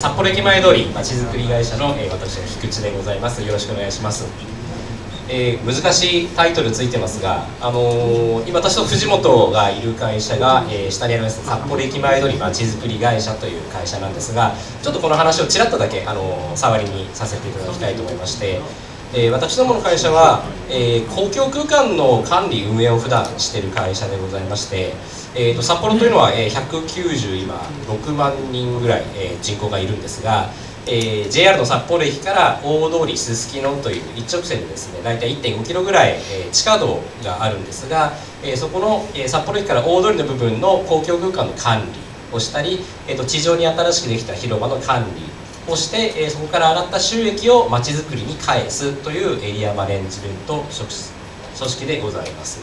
札幌駅前通りまちづくり会社の、えー、私の菊池でございます。よろしくお願いします、えー、難しいタイトルついてますが、あのー、今私と藤本がいる会社が、えー、下にあります札幌駅前通りまちづくり会社という会社なんですがちょっとこの話をちらっとだけ、あの触りにさせていただきたいと思いましてえー、私どもの会社は、えー、公共空間の管理運営を普段している会社でございまして、えーと、札幌というのは、えー、190今6万人ぐらい、えー、人口がいるんですが、えー、JR の札幌駅から大通りすすきのという一直線でですね大体1.5キロぐらい、えー、地下道があるんですが、えー、そこの、えー、札幌駅から大通りの部分の公共空間の管理をしたり、えーと地上に新しくできた広場の管理をして、えそこから上がった収益をまちづくりに返すというエリアマネジメント組織でございます、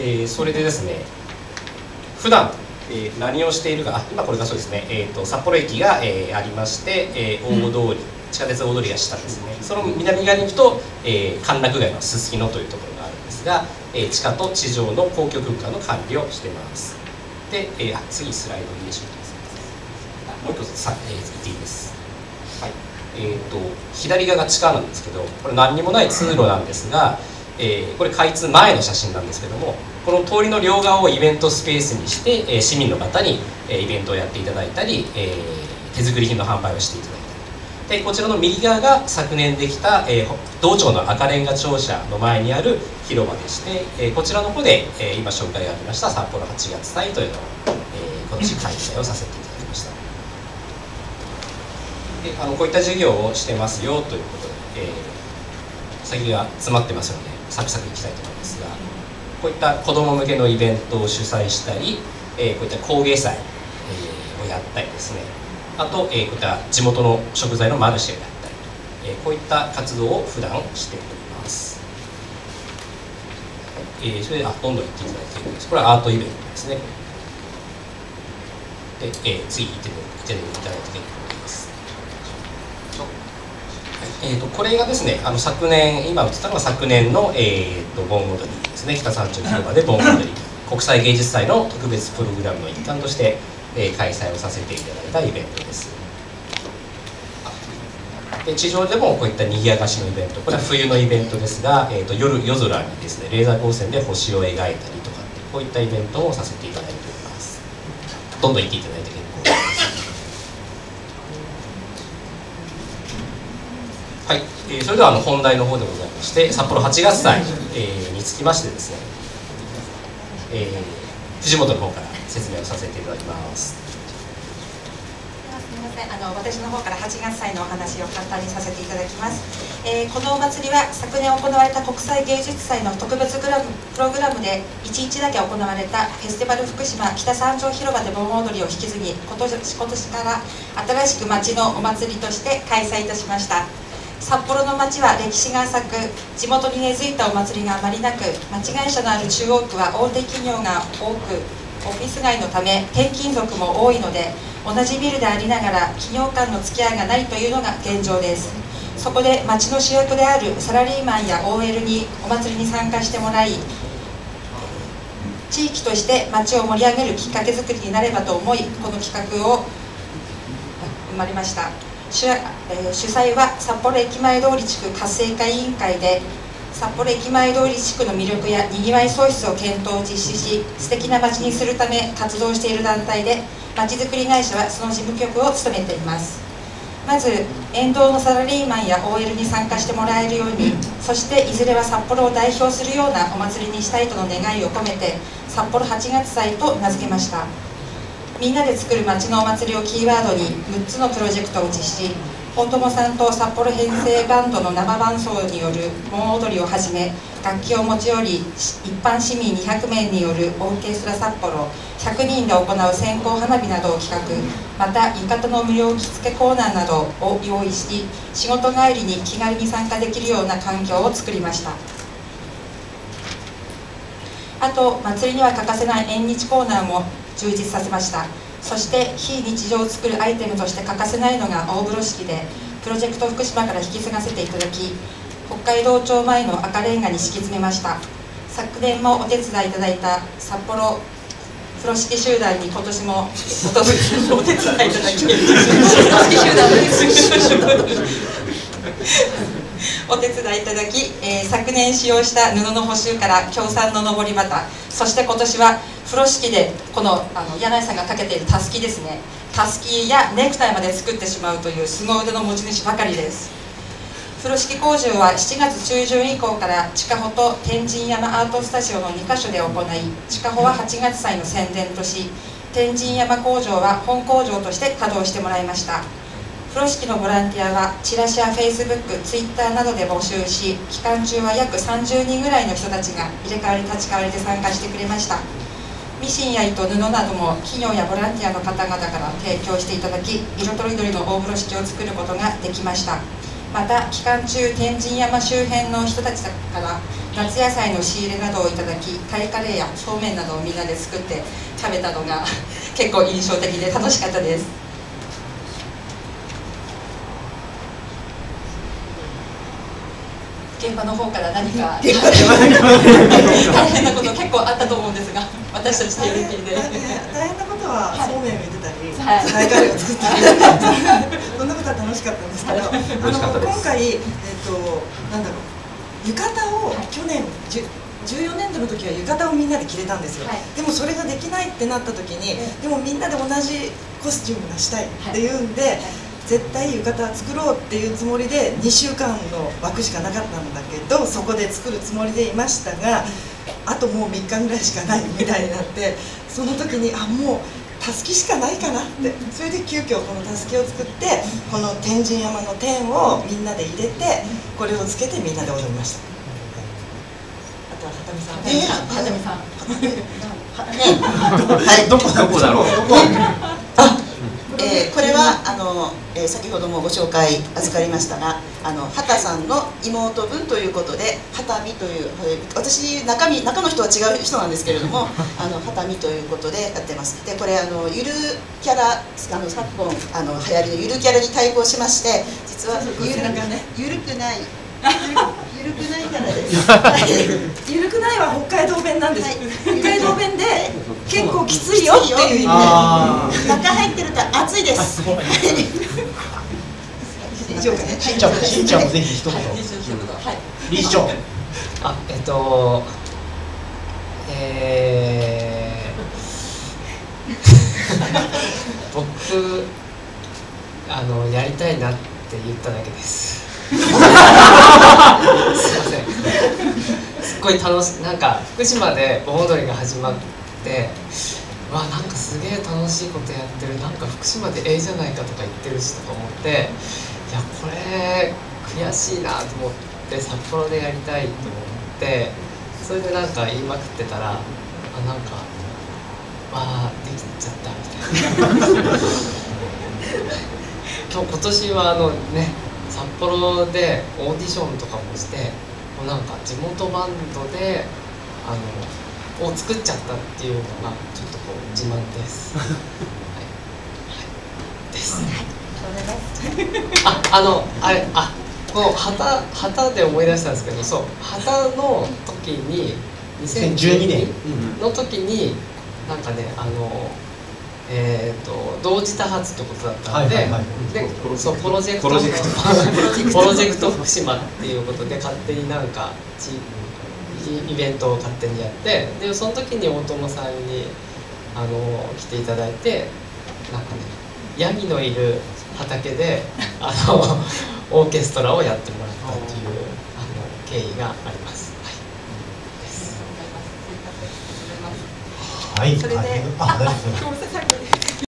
えそれでですね普段えー、何をしているかあ今これがそうですね、えーと、札幌駅が、えー、ありまして、えー、大通り、地下鉄大通りが下ですね。その南側に行くと、えー、歓楽街のすすきのというところがあるんですが、えー、地下と地上の公共空間の管理をしています。で、えー、あ次スライドいいでしょうかもう一つさ、えー、行っていいですはいえーと、左側が地下なんですけどこれ何にもない通路なんですが、えー、これ開通前の写真なんですけどもこの通りの両側をイベントスペースにして、えー、市民の方に、えー、イベントをやっていただいたり、えー、手作り品の販売をしていただいたりでこちらの右側が昨年できた、えー、道庁の赤レンガ庁舎の前にある広場でして、えー、こちらの方で、えー、今紹介がありました札幌8月祭というのを、えー、今年開催をさせていただきました。であのこういった授業をしてますよということで、えー、先が詰まってますのでサクサクいきたいと思いますがこういった子ども向けのイベントを主催したり、えー、こういった工芸祭、えー、をやったりですね。あと、えー、こういった地元の食材のマルシェをやったりと、えー、こういった活動を普段しております、えー、それであどんどん行っていただいているんです。これはアートイベントですね。で、えー、次行っていただいて結構ですえーと、これがですねあの昨年今映ったのが昨年の、えーと、盆踊りですね。北三丁広場で盆踊り。国際芸術祭の特別プログラムの一環として、えー、開催をさせていただいたイベントです。で地上でもこういった賑やかしのイベントこれは冬のイベントですが、えーと、夜夜空にですねレーザー光線で星を描いたりとかこういったイベントをさせていただいております。どんどん行っていただいて結構ですはい、えー、それではあの本題の方でございまして札幌8月祭、えー、につきましてですね、えー、藤本の方から説明をさせていただきます。すみませんあの私の方から8月祭のお話を簡単にさせていただきます、えー、このお祭りは昨年行われた国際芸術祭の特別グラムプログラムで1日だけ行われたフェスティバル福島北三条広場で盆踊りを引き継ぎ今年今年から新しく町のお祭りとして開催いたしました。札幌の町は歴史が浅く地元に根付いたお祭りがあまりなく町会社のある中央区は大手企業が多くオフィス街のため転勤族も多いので同じビルでありながら企業間の付き合いがないというのが現状です。そこで町の主役であるサラリーマンや OL にお祭りに参加してもらい地域として町を盛り上げるきっかけづくりになればと思いこの企画を生まれました。主,、えー、主催は札幌駅前通り地区活性化委員会で札幌駅前通り地区の魅力やにぎわい創出を検討を実施し素敵な街にするため活動している団体でまちづくり会社はその事務局を務めています。まず沿道のサラリーマンや OL に参加してもらえるようにそしていずれは札幌を代表するようなお祭りにしたいとの願いを込めて札幌8月祭と名付けました。みんなで作る街のお祭りをキーワードに6つのプロジェクトを実施。本友さんと札幌編成バンドの生伴奏による盆踊りをはじめ楽器を持ち寄り一般市民200名によるオーケストラ札幌100人で行う線香花火などを企画。また浴衣の無料着付けコーナーなどを用意し仕事帰りに気軽に参加できるような環境を作りました。あと祭りには欠かせない縁日コーナーも充実させました。そして非日常を作るアイテムとして欠かせないのが大風呂敷でプロジェクト福島から引き継がせていただき北海道庁前の赤レンガに敷き詰めました。昨年もお手伝いいただいた札幌風呂敷集団に今年もお手伝いいただきお手伝いいただき、えー、昨年使用した布の補修から協賛の上り旗そして今年は風呂敷でこのあの柳井さんがかけているたすきですね。たすきやネクタイまで作ってしまうという凄腕の持ち主ばかりです。風呂敷工場は7月中旬以降から地下穂と天神山アートスタジオの2カ所で行い地下穂は8月祭の宣伝とし天神山工場は本工場として稼働してもらいました。風呂敷のボランティアはチラシやフェイスブック、ツイッターなどで募集し期間中は約30人ぐらいの人たちが入れ替わり立ち替わりで参加してくれました。ミシンや糸布なども企業やボランティアの方々から提供していただき色とりどりの大風呂敷を作ることができました。また期間中天神山周辺の人たちから夏野菜の仕入れなどをいただきタイカレーやそうめんなどをみんなで作って食べたのが 結構印象的で楽しかったです。現場の方から何か。大変なこと結構あったと思うんですが私たちで。大変なことはそうめんを茹でたり大カレーを作ったり。そんなことは楽しかったんですけどあの今回、えっと、なんだろう。浴衣を去年14年度の時は浴衣をみんなで着れたんですよ、はい、でもそれができないってなった時に、でもみんなで同じコスチュームがしたいってい。うんで、はい。絶対浴衣作ろうっていうつもりで2週間の枠しかなかったんだけどそこで作るつもりでいましたがあともう3日ぐらいしかないみたいになってその時にあもうたすきしかないかなって。それで急遽このたすきを作ってこの天神山の天をみんなで入れてこれをつけてみんなで踊りました。あとは畑見さん。畑見さん。はいどこどこだろうあの、えー、先ほどもご紹介預かりましたがあの畑さんの妹分ということで畑美という私中身中の人は違う人なんですけれども あの畑美ということでやってます。でこれあのゆるキャラあの昨今あの流行りのゆるキャラに対抗しまして実はゆる,、ね、ゆるくない ゆるくないキャラです。ゆるくないは北海道弁なんです。はい、北海道弁で結構きついよっていう意味で。中入ってると暑いです。以上かね。しんちゃん、しんちゃんもぜひ一言。はい。理事長。あ、えっと。えー、僕あのやりたいなって言っただけです。すいません。すっごい楽しなんか福島で盆踊りが始まってわなんかすげえ楽しいことやってる。なんか福島でええじゃないかとか言ってるしとか思っていやこれ悔しいなと思って札幌でやりたいと思ってそれでなんか言いまくってたらあなんかわあできちゃったみたいな。今日今年はあのね札幌でオーディションとかもしてもうなんか地元バンドであのを作っちゃったっていうのがちょっとこう自慢です。はい、はい、です。あ、あのあれあこの旗旗で思い出したんですけど、そう旗の時に 2012年の時になんかねあの。えーと、同時多発ってことだったので,、でそうプロジェクト。プロジェクト。プロジェクト福島っていうことで勝手になんかイベントを勝手にやってでその時に大友さんにあの来ていただいてなんかねヤギのいる畑であの オーケストラをやってもらったというあの経緯があります。はい、それで、あ、大丈夫です。